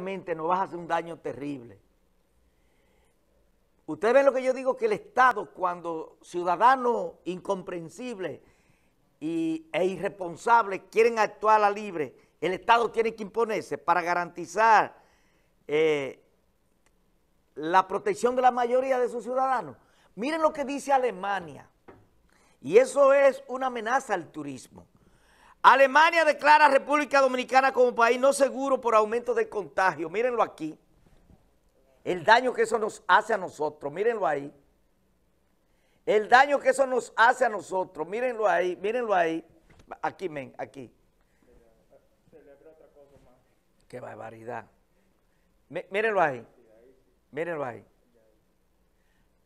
realmente nos va a hacer un daño terrible. Ustedes ven lo que yo digo, que el Estado, cuando ciudadanos incomprensibles y, e irresponsables quieren actuar a la libre, el Estado tiene que imponerse para garantizar eh, la protección de la mayoría de sus ciudadanos. Miren lo que dice Alemania, y eso es una amenaza al turismo. Alemania declara República Dominicana como país no seguro por aumento de contagio. Mírenlo aquí. El daño que eso nos hace a nosotros. Mírenlo ahí. El daño que eso nos hace a nosotros. Mírenlo ahí. Mírenlo ahí. Aquí, men, aquí. Qué barbaridad. mírenlo ahí. Mírenlo ahí.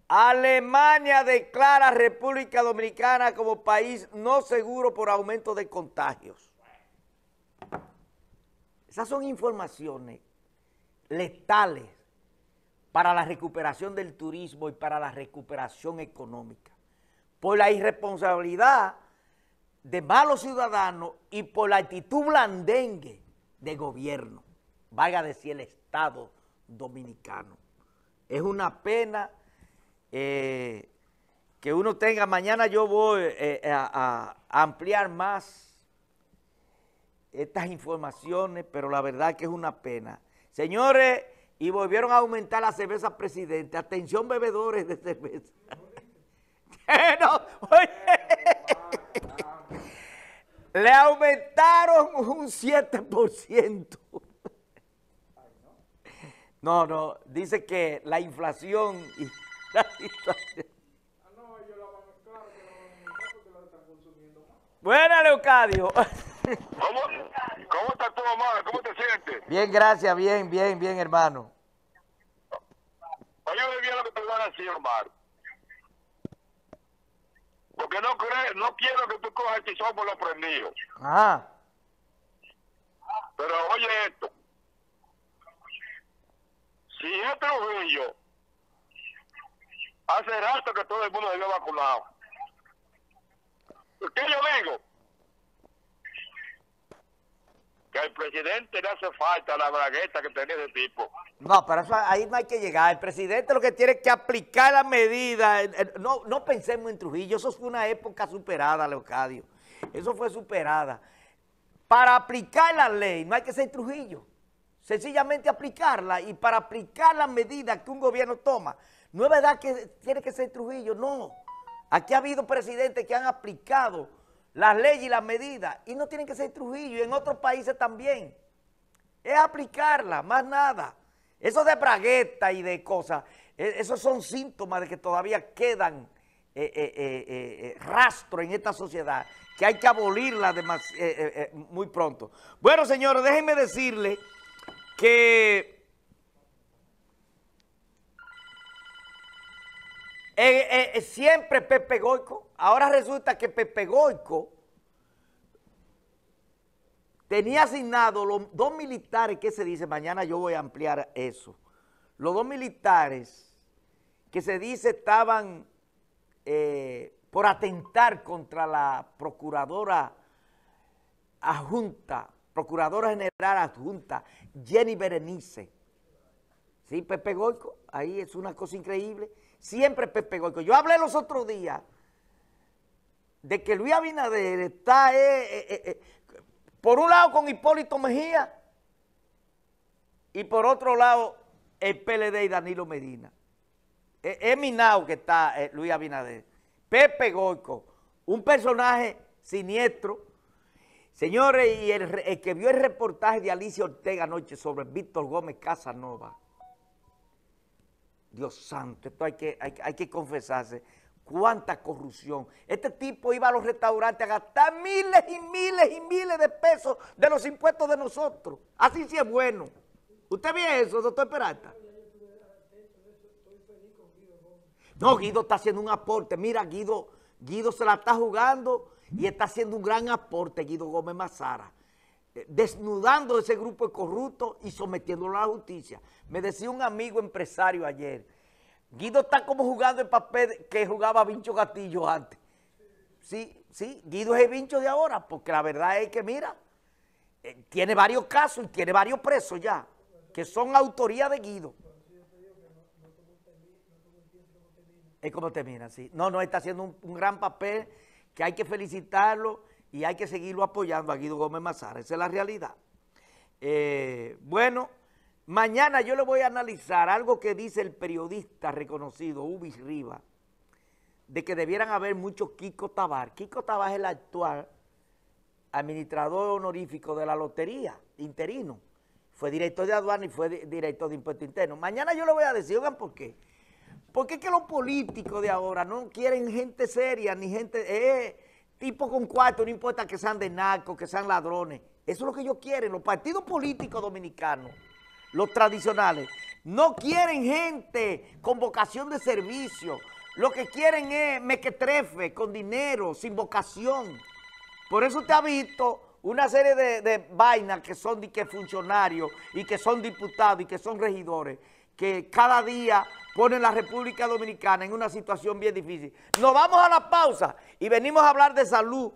Alemania declara República Dominicana como país no seguro por aumento de contagios. Esas son informaciones letales para la recuperación del turismo y para la recuperación económica. Por la irresponsabilidad de malos ciudadanos y por la actitud blandengue de gobierno, vaya decir el Estado dominicano. Es una pena eh, que uno tenga, mañana yo voy eh, a, ampliar más estas informaciones, pero la verdad que es una pena. Señores, y volvieron a aumentar la cerveza presidente. Atención bebedores de cerveza. Le aumentaron un 7%. No, no, dice que la inflación la situación. Buena, Leocadio. ¿Cómo, ¿Cómo estás tú, mamá? ¿Cómo te sientes? Bien, gracias, bien, bien, bien, hermano. Oye, bien lo que te voy a decir, Omar. Porque no, cree, no quiero que tú cojas el tizón por los prendidos. Ajá. Pero oye esto si es Trujillo, hace rato que todo el mundo se vacunado. ¿Qué yo digo? Que al presidente le hace falta la bragueta que tenía ese tipo. No, pero eso, ahí no hay que llegar. El presidente lo que tiene es que aplicar la medida. No, no pensemos en Trujillo, eso fue una época superada, Leocadio. Eso fue superada. Para aplicar la ley no hay que ser Trujillo sencillamente aplicarla y para aplicar las medidas que un gobierno toma, no es verdad que tiene que ser Trujillo, no. Aquí ha habido presidentes que han aplicado las leyes y las medidas y no tienen que ser Trujillo y en otros países también. Es aplicarla, más nada. Eso de bragueta y de cosas, e, esos son síntomas de que todavía quedan eh, eh, eh, rastro en esta sociedad, que hay que abolirla muy pronto. Bueno, señores, déjenme decirle que eh, eh, siempre Pepe Goico, ahora resulta que Pepe Goico tenía asignado los dos militares, que se dice, mañana yo voy a ampliar eso, los dos militares que se dice estaban eh, por atentar contra la procuradora adjunta Procuradora General Adjunta, Jenny Berenice. Sí, Pepe Goico, ahí es una cosa increíble. Siempre Pepe Goico. Yo hablé los otros días de que Luis Abinader está, eh, eh, eh, por un lado con Hipólito Mejía y por otro lado el PLD y Danilo Medina. Es Minao que está Luis Abinader. Pepe Goico, un personaje siniestro, Señores, y el, que vio el reportaje de Alicia Ortega anoche sobre Víctor Gómez Casanova, Dios santo, esto hay que, hay, que confesarse, cuánta corrupción. Este tipo iba a los restaurantes a gastar miles y miles y miles de pesos de los impuestos de nosotros. Así sí es bueno. ¿Usted ve eso, doctor Peralta? No, Guido está haciendo un aporte. Mira, Guido, Guido se la está jugando y está haciendo un gran aporte Guido Gómez Mazara, desnudando ese grupo de y sometiéndolo a la justicia. Me decía un amigo empresario ayer, Guido está como jugando el papel que jugaba Vincho Gatillo antes. Sí, sí, Guido es el Vincho de ahora, porque la verdad es que, mira, eh, tiene varios casos y tiene varios presos ya. que son autoría de Guido. Es como termina, sí. No, no, está haciendo un gran papel que hay que felicitarlo y hay que seguirlo apoyando a Guido Gómez Mazara. Esa es la realidad. Eh, bueno, mañana yo le voy a analizar algo que dice el periodista reconocido, Ubis Riva, de que debieran haber muchos Kiko Tabar. Kiko Tabar es el actual administrador honorífico de la lotería, interino. Fue director de aduana y fue director de impuestos internos. Mañana yo le voy a decir, oigan, ¿por qué? Porque es que los políticos de ahora no quieren gente seria, ni gente, eh, tipo con cuarto, no importa que sean de narcos, que sean ladrones. Eso es lo que ellos quieren. Los partidos políticos dominicanos, los tradicionales, no quieren gente con vocación de servicio. Lo que quieren es mequetrefe, con dinero, sin vocación. Por eso usted ha visto una serie de, vainas que son de funcionarios y que son diputados y que son regidores que cada día ponen la República Dominicana en una situación bien difícil. Nos vamos a la pausa y venimos a hablar de salud